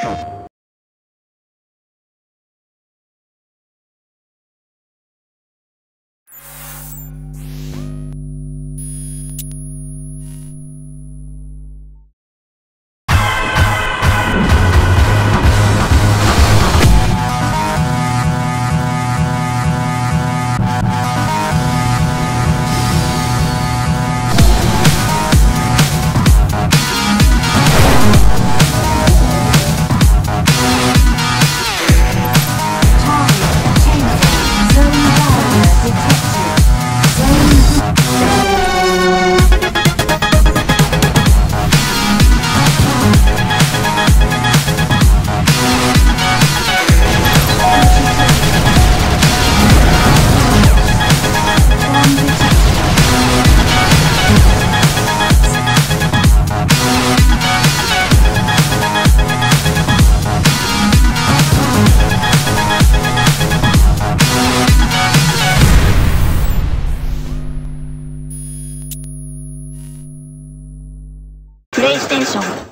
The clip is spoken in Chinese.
you レイステーション